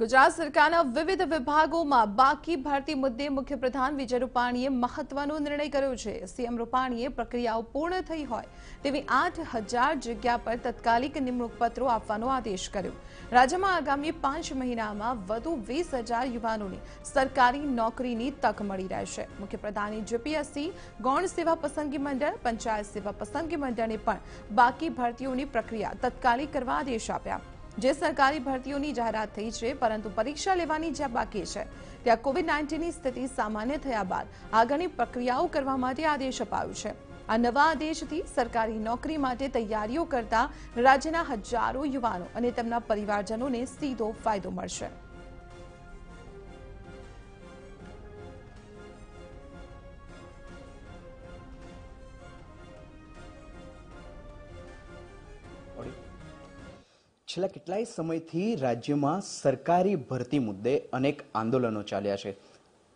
ગુજરાત સરકારના વિવિધ વિભાગોમાં બાકી ભરતી મુદ્દે મુખ્યપ્રધાન વિજય રૂપાણીએ મહત્વનો નિર્ણય કર્યો છે. સીએમ રૂપાણીએ પ્રક્રિયાઓ પૂર્ણ થઈ હોય તેવી આઠ હજાર જગ્યા પર તત્કાલિક નિમણૂક પત્રો આપવાનો આદેશ કર્યો. રાજ્યમાં આગામી પાંચ મહિનામાં વધુ વીસ હજાર યુવાનોને સરકારી નોકરીની તક મળી રહેશે. મુખ્યપ્રધાને જીપીએસસી, ગૌણ સેવા પસંદગી મંડળ, પંચાયત સેવા પસંદગી મંડળને પણ બાકી ભરતીઓની પ્રક્રિયા તત્કાલિક કરવા આદેશ આપ્યા. જે સરકારી ભરતીઓની જાહેરાત થઈ છે, પરંતુ પરીક્ષા લેવાની જ્યાં બાકી છે, ત્યાં કોવિડ નાઇન્ટીનની સ્થિતિ સામાન્ય થયા બાદ આગળની પ્રક્રિયાઓ કરવા માટે આદેશ અપાયો છે. આ નવા આદેશથી સરકારી નોકરી માટે તૈયારીઓ કરતા રાજ્યના હજારો યુવાનો અને તેમના પરિવારજનોને સીધો ફાયદો મળશે. છેલ્લા કેટલાય સમયથી રાજ્યમાં સરકારી ભરતી મુદ્દે અનેક આંદોલનો ચાલ્યા છે.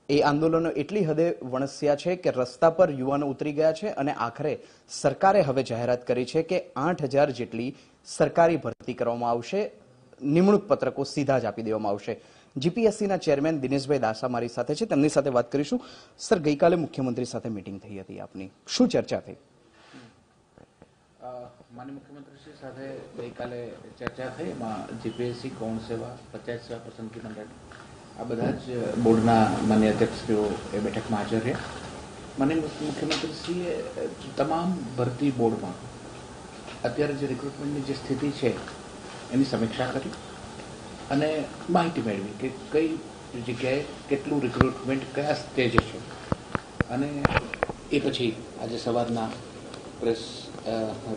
એ આંદોલનો એટલી હદે વણસ્યા છે કે રસ્તા પર યુવાનો ઉતરી ગયા છે અને આખરે સરકારે હવે જાહેરાત કરી છે કે આઠ હજાર જેટલી સરકારી ભરતી કરવામાં આવશે. નિમણૂક પત્રકો સીધા જ આપી દેવામાં આવશે. જીપીએસસીના ચેરમેન દિનેશભાઈ દાસા મારી સાથે છે. તેમની સાથે વાત કરીશું. સર, ગઈકાલે મુખ્યમંત્રી સાથે મિટિંગ થઈ હતી આપની. શું ચર્ચા થઈ? અ, માનનીય મુખ્યમંત્રીશ્રી સાથે ગઈકાલે ચર્ચા થઈ. એમાં જીપીએસસી કોણ સેવા પંચાયત સેવા પસંદગી મંડળ આ બધા જ બોર્ડના માન્ય અધ્યક્ષશ્રીઓ એ બેઠકમાં હાજર રહ્યા. મુખ્ય- મુખ્યમંત્રીશ્રીએ તમામ ભરતી બોર્ડમાં અત્યારે જે રિક્રુટમેન્ટની જે સ્થિતિ છે એની સમીક્ષા કરી અને માહિતી મેળવી કે કઈ જગ્યાએ કેટલું રિક્રુટમેન્ટ કયા સ્ટેજે છે. અને એ પછી આજે સવારના પ્રેસ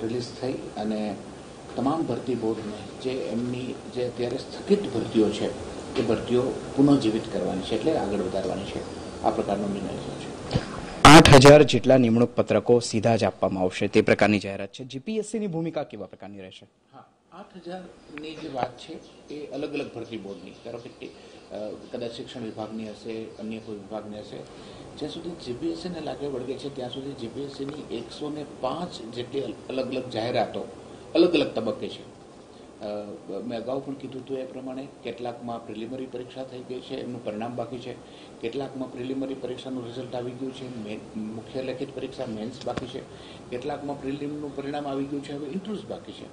રિલીઝ થઈ અને તમામ ભરતી બોર્ડને જે એમની જે અત્યારે સ્થગિત ભરતીઓ છે એ ભરતીઓ પુનઃજીવિત કરવાની છે એટલે આગળ વધારવાની છે. આ પ્રકારનો નિર્ણય થયો છે. આઠ હજાર જેટલા નિમણૂક પત્રકો સીધા જ આપવામાં આવશે. તે પ્રકારની જાહેરાત છે. જીપીએસસીની ભૂમિકા કેવા પ્રકારની રહેશે? હા. આઠ હજારની જે વાત છે, એ અલગ અલગ ભરતી બોર્ડની. ધારો કે કદાચ શિક્ષણ વિભાગની હશે, અન્ય કોઈ વિભાગની હશે, જ્યાં સુધી જીપીએસસીને લાગે વળગે છે, ત્યાં સુધી જીપીએસસીની એકસો ને પાંચ જેટલી અલગ અલગ જાહેરાતો અલગ અલગ તબક્કે છે. મેં અગાઉ પણ કીધું હતું એ પ્રમાણે કેટલાકમાં પ્રિલિમરી પરીક્ષા થઈ ગઈ છે, એમનું પરિણામ બાકી છે. કેટલાકમાં પ્રિલિમરી પરીક્ષાનું રિઝલ્ટ આવી ગયું છે મુખ્ય લેખિત પરીક્ષા મેન્સ બાકી છે. કેટલાકમાં પ્રિલિમનું પરિણામ આવી ગયું છે, હવે ઇન્ટ્રુસ બાકી છે.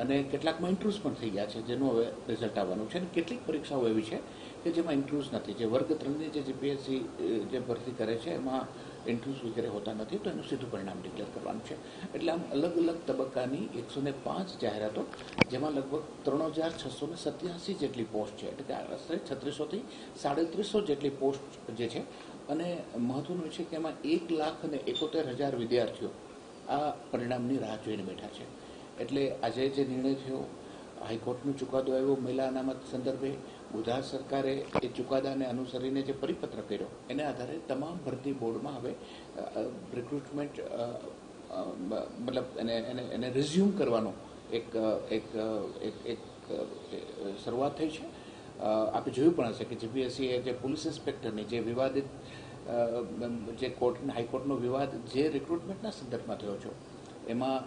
અને કેટલાકમાં ઇન્ટ્રુઝ પણ થઈ ગયા છે, જેનું હવે રિઝલ્ટ આવવાનું છે. અને કેટલીક પરીક્ષાઓ એવી છે કે જેમાં ઇન્ટ્રુઝ નથી. જે વર્ગ ત્રણની જે જીપીએસસી જે ભરતી કરે છે, એમાં ઇન્ટ્રુસ વગેરે હોતા નથી, તો એનું સીધું પરિણામ ડિક્લેર કરવાનું છે. એટલે આમ અલગ અલગ તબક્કાની એકસો ને પાંચ જાહેરાતો, જેમાં લગભગ ત્રણ હજાર છસો ને સત્યાસી જેટલી પોસ્ટ છે. એટલે કે આશરે છત્રીસોથી સાડત્રીસો જેટલી પોસ્ટ જે છે. અને મહત્વનું છે કે એમાં એક લાખ અને એકોતેર હજાર વિદ્યાર્થીઓ આ પરિણામની રાહ જોઈને બેઠા છે. એટલે આજે જે નિર્ણય થયો, હાઈકોર્ટનો ચુકાદો આવ્યો મહિલા અનામત સંદર્ભે ગુજરાત સરકારે એ ચુકાદાને અનુસરીને જે પરિપત્ર કર્યો, એના આધારે તમામ ભરતી બોર્ડમાં હવે રિક્રુટમેન્ટ મતલબ એને એને એને રિઝ્યુમ કરવાનો એક એક એક એક શરૂઆત થઈ છે. આપણે જોયું પણ હશે કે જીપીએસસીએ જે પોલીસ ઇન્સ્પેક્ટરની જે વિવાદિત જે કોર્ટ, હાઈકોર્ટનો વિવાદ જે રિક્રુટમેન્ટના સંદર્ભમાં થયો છે એમાં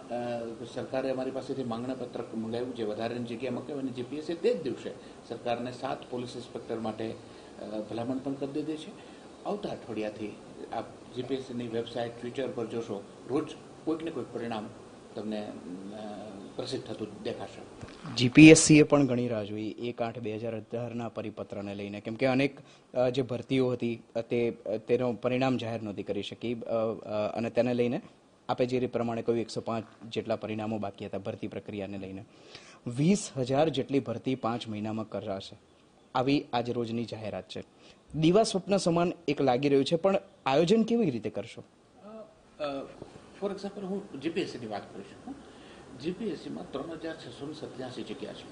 સરકારે અમારી પાસેથી માંગણા પત્રક મંગાવ્યું જે વધારાની જગ્યા મંગાવી અને જીપીએસસી તે જ દિવસે સરકારને સાત પોલીસ ઇન્સ્પેક્ટર માટે ભલામણ પણ કરી દીધી છે. આવતા અઠવાડિયાથી આપ જીપીએસસીની વેબસાઇટ, ટ્વિટર પર જોશો, રોજ કોઈક ને કોઈક પરિણામ તમને પ્રસિદ્ધ થતું દેખાશે. જીપીએસસીએ પણ ઘણી રાહ જોઈ. એક આઠ બે હજાર અઢારના પરિપત્રને લઈને. કેમ કે અનેક જે ભરતીઓ હતી તે તેનો પરિણામ જાહેર નહોતી કરી શકી. અને તેને લઈને આપે જે પ્રમાણે કહ્યું, એકસો પાંચ જેટલા પરિણામો બાકી હતા ભરતી પ્રક્રિયાને લઈને. વીસ હજાર જેટલી ભરતી પાંચ મહિનામાં કરાશે. આવી આજ રોજની જાહેરાત છે. દીવા સ્વપ્ન સમાન એક લાગી રહ્યું છે, પણ આયોજન કેવી રીતે કરશો? ફોર એક્ઝામ્પલ હું જીપીએસસીની વાત કરી શકું જીપીએસસીમાં ત્રણ હજાર છસો ને સત્યાસી જગ્યા છે.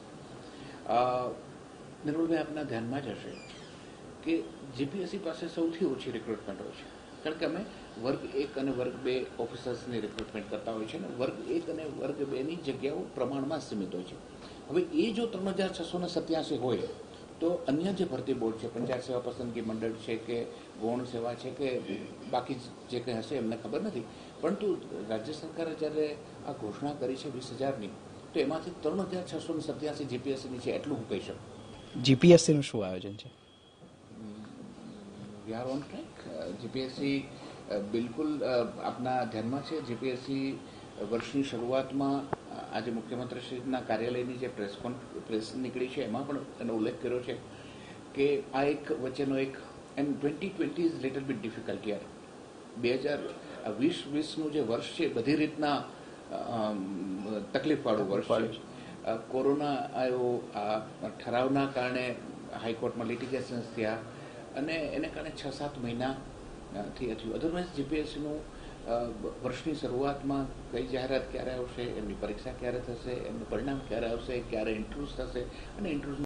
નિર્મલભાઈ, આપના ધ્યાનમાં જ હશે કે જીપીએસસી પાસે સૌથી ઓછી રિક્રુટમેન્ટ હોય છે. કારણ કે અમે વર્ગ એક અને વર્ગ બે ઓફિસર્સની રિક્રુટમેન્ટ કરતા હોય છે અને વર્ગ એક અને વર્ગ બેની જગ્યાઓ પ્રમાણમાં સીમિત હોય છે. હવે એ જો ત્રણ હજાર છસો ને સત્યાસી હોય તો અન્ય જે ભરતી બોર્ડ છે પંચાયત સેવા પસંદગી મંડળ છે કે ગૌણ સેવા છે કે બાકી જે કંઈ હશે એમને ખબર નથી. પરંતુ રાજ્ય સરકારે જ્યારે આ ઘોષણા કરી છે વીસ હજારની તો એમાંથી ત્રણ હજાર છસો ને સત્યાસી જીપીએસસીની છે એટલું હું કહી શકું. જીપીએસસીનું શું આયોજન છે? We are on track GPSC બિલકુલ આપના ધ્યાનમાં છે જીપીએસસી વર્ષની શરૂઆતમાં આજે મુખ્યમંત્રીશ્રીના કાર્યાલયની જે પ્રેસ પ્રેસ નીકળી છે એમાં પણ એનો ઉલ્લેખ કર્યો છે કે આ એક વચ્ચેનો એક and twenty twenty is little bit difficult year બે હજાર વીસ વીસનું જે વર્ષ છે બધી રીતના તકલીફવાળું વર્ષ છે કોરોના આવ્યો આ ઠરાવના કારણે હાઈકોર્ટમાં લિટિગેશન્સ થયા અને એને કારણે છ સાત મહિના હતું અધરવાઇઝ જીપીએસસીનું વર્ષની શરૂઆતમાં કઈ જાહેરાત ક્યારે આવશે, એમની પરીક્ષા ક્યારે થશે, એમનું પરિણામ ક્યારે આવશે, ક્યારે ઇન્ટ્રુસ થશે, અને ઇન્ટ્રુસ